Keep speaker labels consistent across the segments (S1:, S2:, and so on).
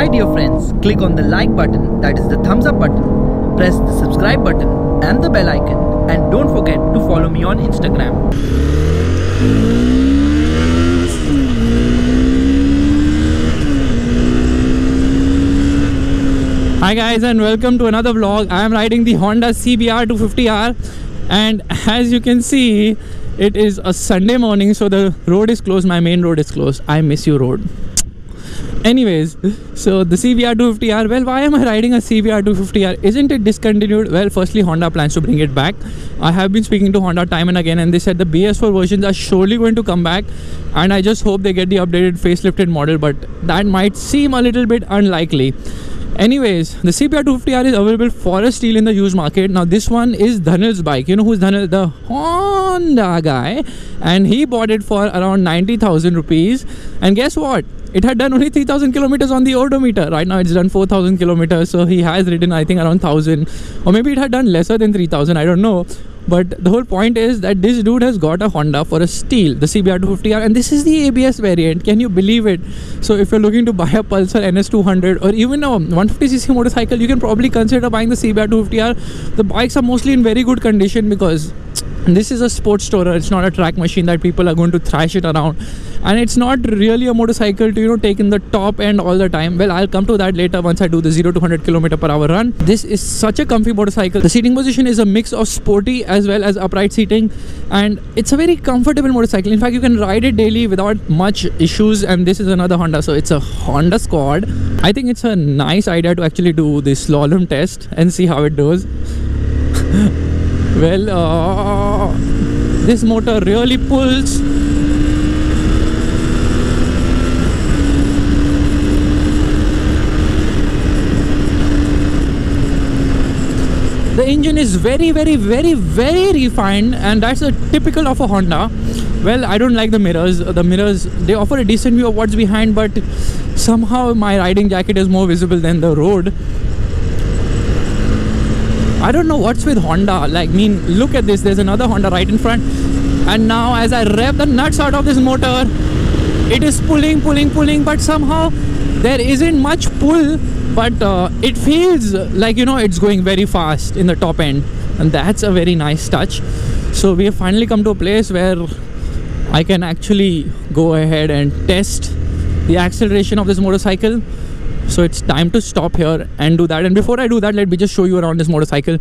S1: Hi dear friends, click on the like button that is the thumbs up button. Press the subscribe button and the bell icon and don't forget to follow me on Instagram.
S2: Hi guys and welcome to another vlog. I am riding the Honda CBR 250R and as you can see it is a Sunday morning so the road is closed my main road is closed. I miss you road. Anyways, so the CBR 250R, well, why am I riding a CBR 250R? Isn't it discontinued? Well, firstly, Honda plans to bring it back. I have been speaking to Honda time and again, and they said the BS4 versions are surely going to come back. And I just hope they get the updated facelifted model, but that might seem a little bit unlikely. Anyways, the CBR 250R is available for a steal in the used market. Now, this one is Dhanil's bike. You know who's Dhanil? The Honda guy. And he bought it for around 90,000 rupees. And guess what? It had done only 3000 kilometers on the odometer. Right now, it's done 4000 kilometers. So he has ridden, I think, around 1000. Or maybe it had done lesser than 3000. I don't know. But the whole point is that this dude has got a Honda for a steal, the CBR 250R, and this is the ABS variant. Can you believe it? So if you're looking to buy a Pulsar NS200 or even a 150cc motorcycle, you can probably consider buying the CBR 250R. The bikes are mostly in very good condition because this is a sports tourer. It's not a track machine that people are going to thrash it around. And it's not really a motorcycle to you know take in the top end all the time. Well i'll come to that later once i do the 0 to 100 kilometer per hour run. This is such a comfy motorcycle. The seating position is a mix of sporty as well as upright seating. And it's a very comfortable motorcycle. In fact you can ride it daily without much issues. And this is another honda. So it's a honda squad. I think it's a nice idea to actually do the slalom test and see how it goes well uh, this motor really pulls. The engine is very very very very refined and that's a typical of a honda. Well i don't like the mirrors. The mirrors they offer a decent view of what's behind but somehow my riding jacket is more visible than the road i don't know what's with honda. Like I mean look at this. There's another honda right in front. And now as i rev the nuts out of this motor it is pulling pulling pulling but somehow there isn't much pull but uh, it feels like you know it's going very fast in the top end. And that's a very nice touch. So we have finally come to a place where I can actually go ahead and test the acceleration of this motorcycle so it's time to stop here and do that. And before i do that let me just show you around this motorcycle.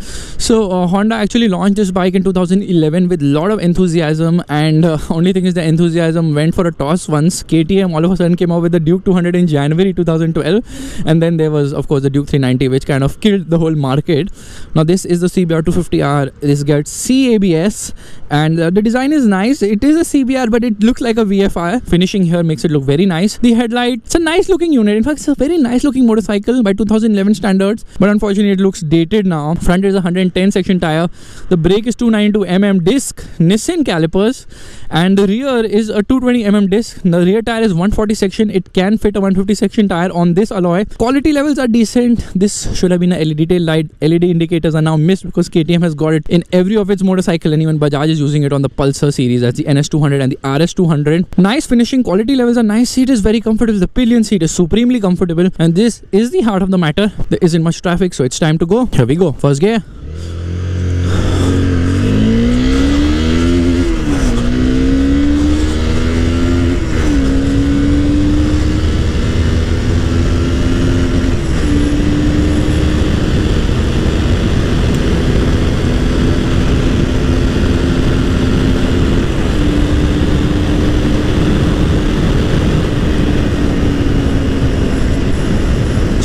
S2: So uh, honda actually launched this bike in 2011 with a lot of enthusiasm. And uh, only thing is the enthusiasm went for a toss once ktm all of a sudden came out with the duke 200 in january 2012 and then there was of course the duke 390 which kind of killed the whole market. Now this is the cbr 250r this gets cabs and uh, the design is nice. It is a cbr but it looks like a vfr finishing here makes it look very nice. The headlight it's a nice looking unit. In fact it's a very nice nice looking motorcycle by 2011 standards but unfortunately it looks dated now. Front is a 110 section tire. The brake is 292 mm disc nissin calipers and the rear is a 220 mm disc. The rear tire is 140 section. It can fit a 150 section tire on this alloy. Quality levels are decent. This should have been a led tail light. Led indicators are now missed because ktm has got it in every of its motorcycle and even bajaj is using it on the pulsar series. That's the ns200 and the rs200 nice finishing. Quality levels are nice. Seat is very comfortable. The pillion seat is supremely comfortable and this is the heart of the matter. There isn't much traffic so it's time to go. Here we go. First gear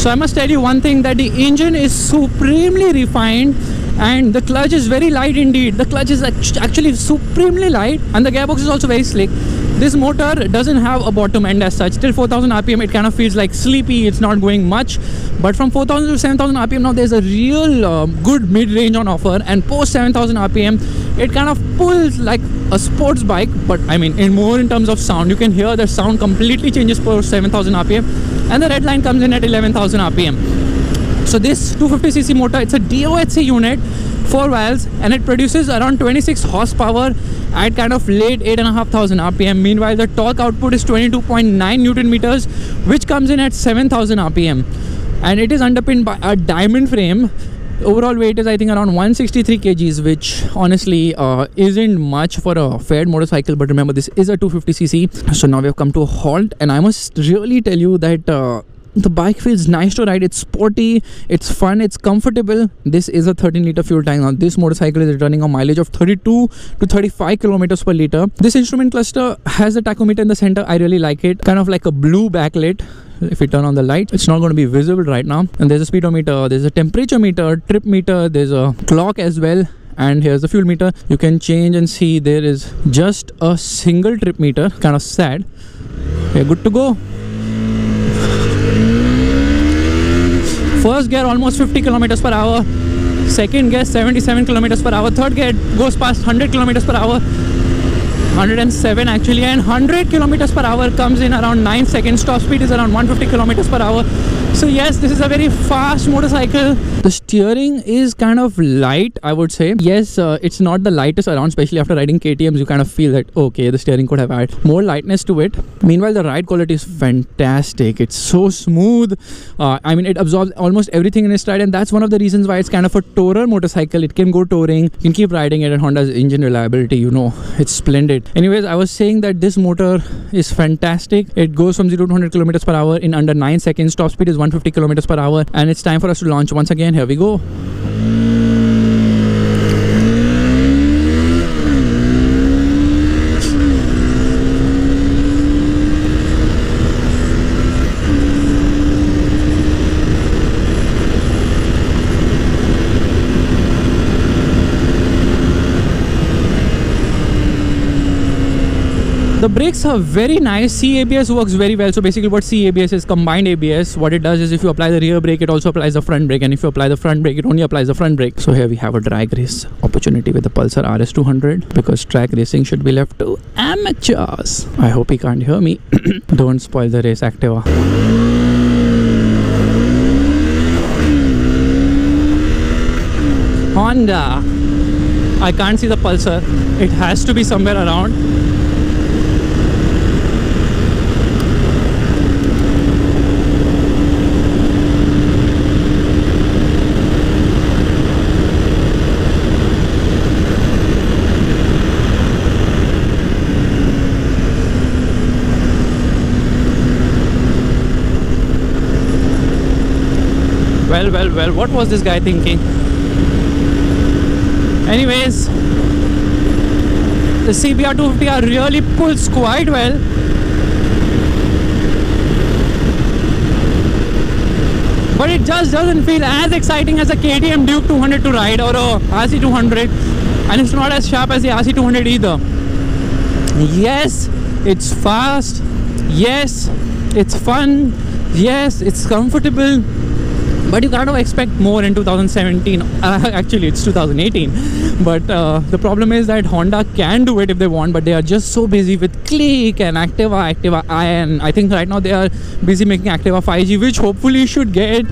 S2: So I must tell you one thing that the engine is supremely refined and the clutch is very light indeed. The clutch is actually supremely light and the gearbox is also very slick. This motor doesn't have a bottom end as such. Till 4000 RPM it kind of feels like sleepy, it's not going much. But from 4000 to 7000 RPM now there's a real uh, good mid-range on offer and post 7000 RPM it kind of pulls like a sports bike but I mean in more in terms of sound you can hear the sound completely changes post 7000 RPM and the red line comes in at 11,000 RPM. So this 250cc motor, it's a DOHC unit four valves and it produces around 26 horsepower at kind of late 8,500 rpm meanwhile the torque output is 22.9 newton meters which comes in at 7000 rpm and it is underpinned by a diamond frame overall weight is i think around 163 kgs which honestly uh, isn't much for a fed motorcycle but remember this is a 250cc so now we have come to a halt and i must really tell you that uh, the bike feels nice to ride. It's sporty it's fun it's comfortable. This is a 13 liter fuel tank. Now this motorcycle is running a mileage of 32 to 35 kilometers per liter. This instrument cluster has a tachometer in the center. I really like it. Kind of like a blue backlit if we turn on the light it's not going to be visible right now. And there's a speedometer there's a temperature meter trip meter there's a clock as well. And here's the fuel meter. You can change and see there is just a single trip meter kind of sad. We're good to go. First gear almost 50 kilometers per hour. Second gear 77 kilometers per hour. Third gear goes past 100 kilometers per hour 107 actually and 100 kilometers per hour comes in around 9 seconds top speed is around 150 kilometers per hour so yes this is a very fast motorcycle. The steering is kind of light i would say. Yes uh, it's not the lightest around especially after riding ktms you kind of feel that okay the steering could have had more lightness to it. Meanwhile the ride quality is fantastic. It's so smooth. Uh, i mean it absorbs almost everything in its ride and that's one of the reasons why it's kind of a tourer motorcycle. It can go touring. You can keep riding it and honda's engine reliability you know it's splendid. Anyways i was saying that this motor is fantastic. It goes from 0 to 100 kilometers per hour in under 9 seconds. Top speed is 150 kilometers per hour and it's time for us to launch once again. Here we go the brakes are very nice. Cabs works very well. So basically what cabs is combined abs what it does is if you apply the rear brake it also applies the front brake. And if you apply the front brake it only applies the front brake. So here we have a drag race opportunity with the pulsar rs200 because track racing should be left to amateurs. I hope he can't hear me. Don't spoil the race activa. Honda. I can't see the pulsar. It has to be somewhere around well well well what was this guy thinking? Anyways the cbr 250r really pulls quite well. But it just doesn't feel as exciting as a KTM Duke 200 to ride or a RC200 and it's not as sharp as the RC200 either. Yes it's fast. Yes it's fun. Yes it's comfortable but you kind of expect more in 2017 uh, actually it's 2018 but uh, the problem is that honda can do it if they want but they are just so busy with cliq and activa activa iron i think right now they are busy making activa 5g which hopefully should get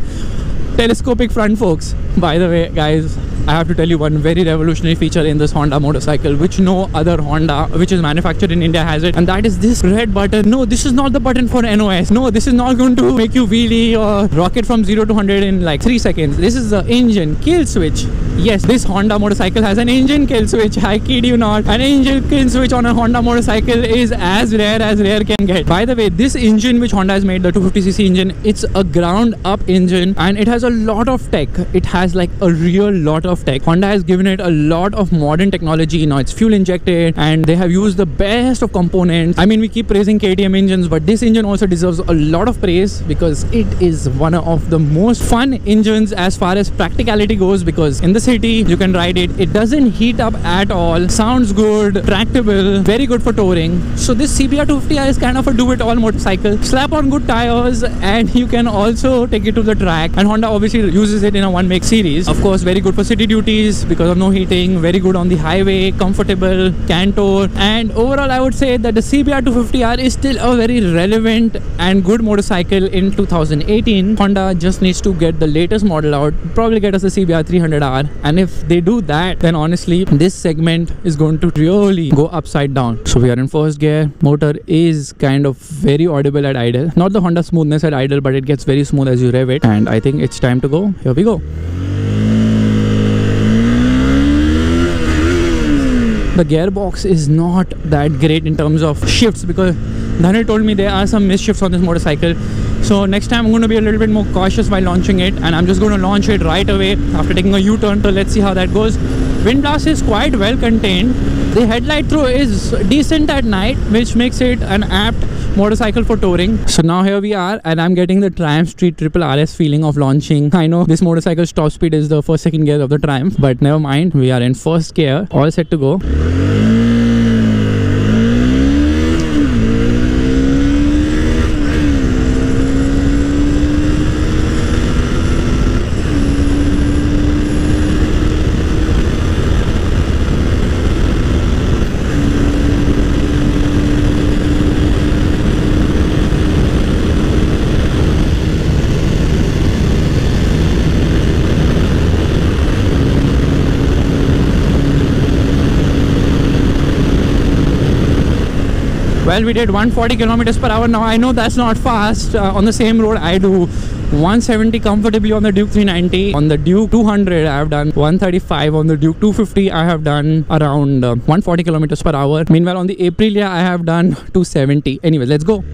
S2: telescopic front forks. By the way guys I have to tell you one very revolutionary feature in this Honda motorcycle which no other Honda which is manufactured in India has it and that is this red button. No, this is not the button for NOS. No, this is not going to make you wheelie or rocket from 0 to 100 in like 3 seconds. This is the engine kill switch. Yes, this Honda motorcycle has an engine kill switch. I kid you not. An engine kill switch on a Honda motorcycle is as rare as rare can get. By the way, this engine which Honda has made, the 250cc engine, it's a ground up engine and it has a lot of tech. It has like a real lot of tech. Honda has given it a lot of modern technology. You know, it's fuel injected and they have used the best of components. I mean, we keep praising KTM engines, but this engine also deserves a lot of praise because it is one of the most fun engines as far as practicality goes because in the city you can ride it. It doesn't heat up at all. Sounds good, tractable, very good for touring. So this CBR 250R is kind of a do-it-all motorcycle. Slap on good tires and you can also take it to the track. And Honda obviously uses it in a one-make series. Of course, very good for city duties because of no heating. Very good on the highway, comfortable, can tow. And overall, I would say that the CBR 250R is still a very relevant and good motorcycle in 2018. Honda just needs to get the latest model out, probably get us the CBR 300R. And if they do that, then honestly, this segment is going to really go upside down. So we are in first gear. Motor is kind of very audible at idle. Not the Honda smoothness at idle, but it gets very smooth as you rev it. And I think it's time to go. Here we go. The gearbox is not that great in terms of shifts because Dhanil told me there are some misshifts on this motorcycle. So next time I'm going to be a little bit more cautious while launching it and I'm just going to launch it right away after taking a U-turn. So let's see how that goes. Wind blast is quite well contained. The headlight throw is decent at night which makes it an apt motorcycle for touring. So now here we are and I'm getting the Triumph Street Triple RS feeling of launching. I know this motorcycle's top speed is the first second gear of the Triumph but never mind. We are in first gear all set to go. Well we did 140 kilometers per hour. Now i know that's not fast. Uh, on the same road i do 170 comfortably on the duke 390 on the duke 200 i have done 135 on the duke 250 i have done around uh, 140 kilometers per hour. Meanwhile on the aprilia i have done 270 anyway let's go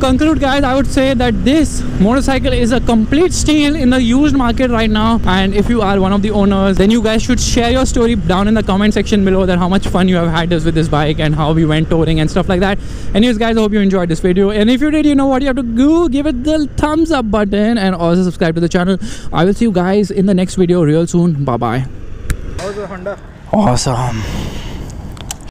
S2: conclude guys i would say that this motorcycle is a complete steal in the used market right now. And if you are one of the owners then you guys should share your story down in the comment section below that how much fun you have had with this bike and how we went touring and stuff like that. Anyways guys i hope you enjoyed this video. And if you did you know what? You have to do give it the thumbs up button and also subscribe to the channel. I will see you guys in the next video real soon. Bye bye
S3: How's the Honda?
S2: awesome